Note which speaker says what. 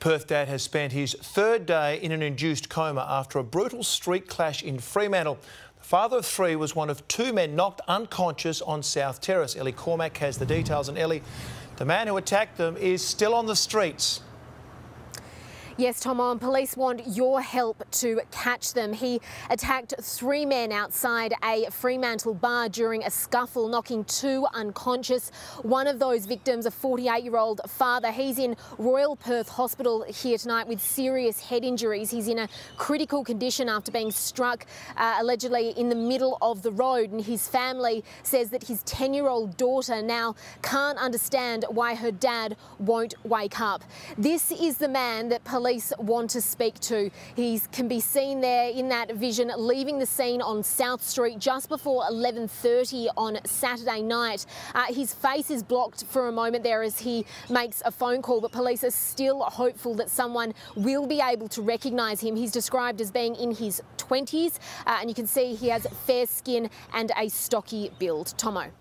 Speaker 1: Perth dad has spent his third day in an induced coma after a brutal street clash in Fremantle. The father of three was one of two men knocked unconscious on South Terrace. Ellie Cormack has the details. And Ellie, the man who attacked them is still on the streets.
Speaker 2: Yes, Tom, and police want your help to catch them. He attacked three men outside a Fremantle bar during a scuffle, knocking two unconscious. One of those victims, a 48-year-old father, he's in Royal Perth Hospital here tonight with serious head injuries. He's in a critical condition after being struck uh, allegedly in the middle of the road. And his family says that his 10-year-old daughter now can't understand why her dad won't wake up. This is the man that police police want to speak to. He can be seen there in that vision leaving the scene on South Street just before 11.30 on Saturday night. Uh, his face is blocked for a moment there as he makes a phone call, but police are still hopeful that someone will be able to recognise him. He's described as being in his 20s uh, and you can see he has fair skin and a stocky build. Tomo.